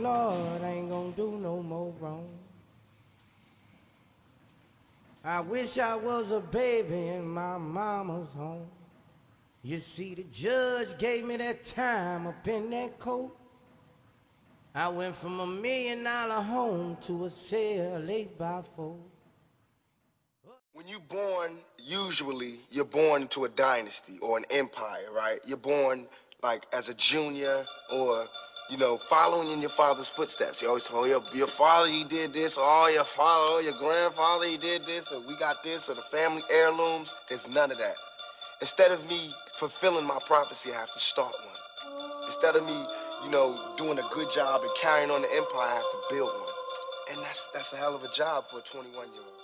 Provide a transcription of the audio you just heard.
Lord, I ain't gonna do no more wrong. I wish I was a baby in my mama's home. You see, the judge gave me that time up in that coat. I went from a million dollar home to a cell eight by four. When you're born, usually you're born into a dynasty or an empire, right? You're born like as a junior or you know, following in your father's footsteps. You always told oh, your your father he did this, or oh, your father, or your grandfather he did this, or we got this, or the family heirlooms. There's none of that. Instead of me fulfilling my prophecy, I have to start one. Instead of me, you know, doing a good job and carrying on the empire, I have to build one. And that's that's a hell of a job for a 21 year old.